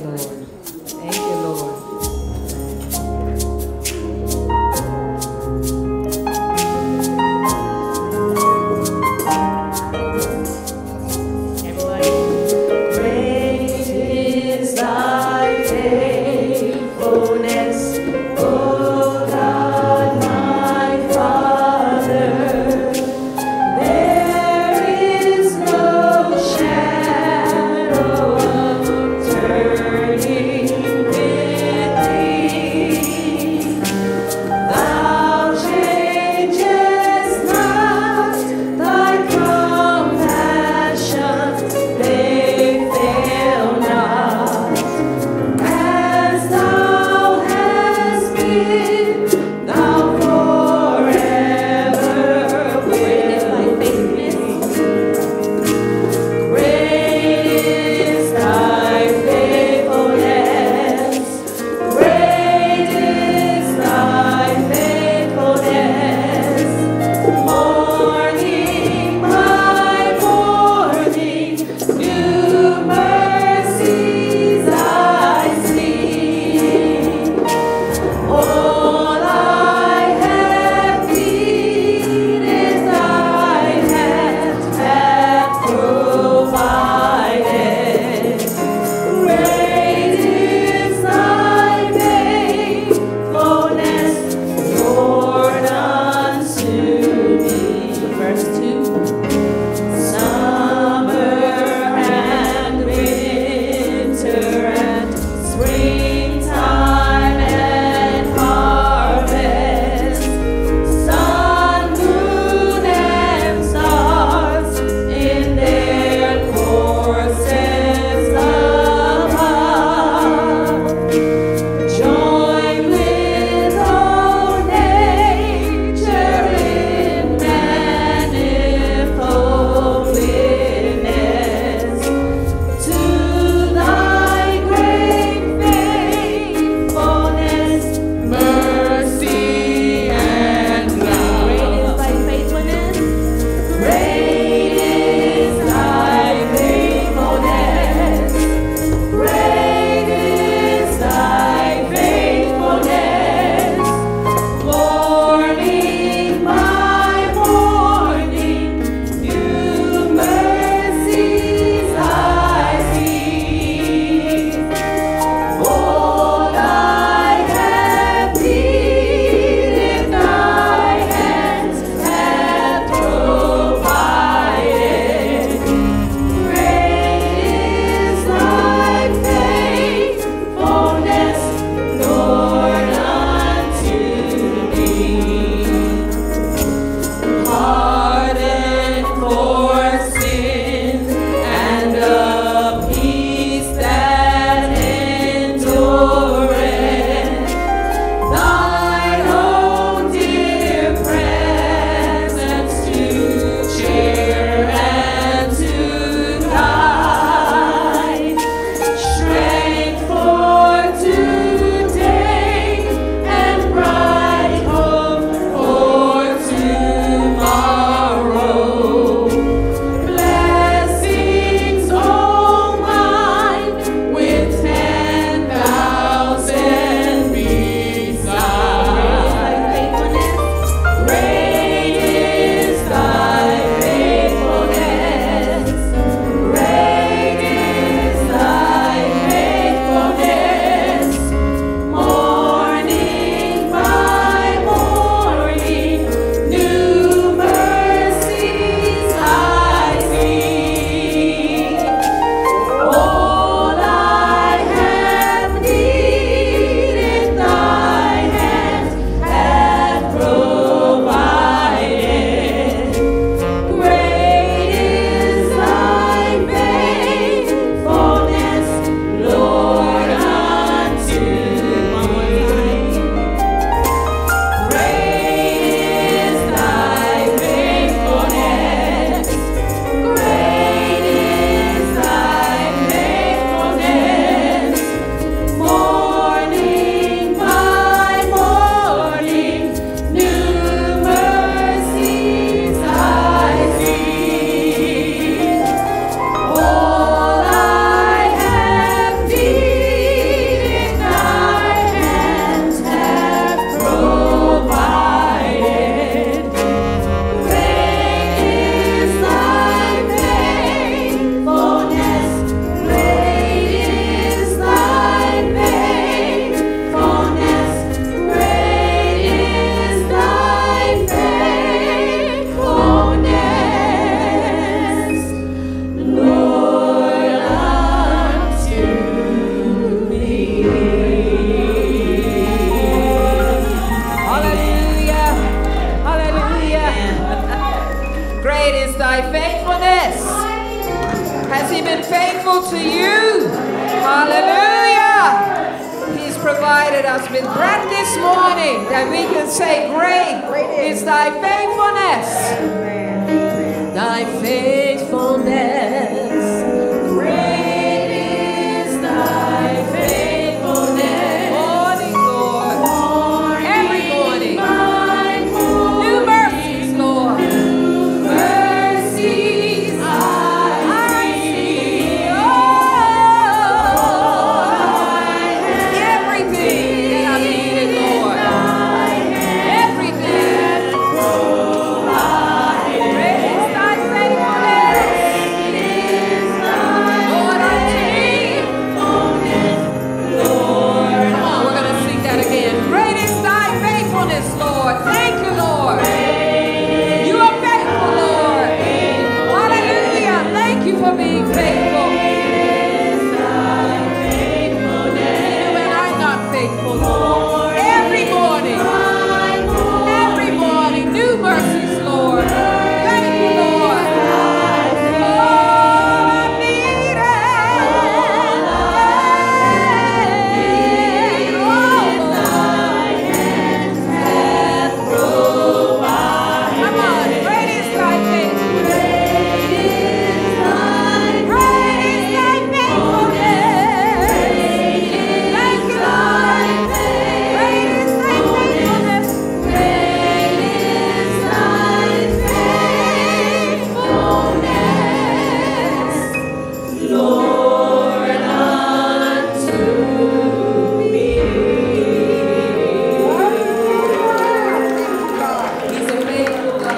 you, Lord. you. Hallelujah. He's provided us with bread this morning that we can say, Great is thy faithfulness. Thy faithfulness. be faithful.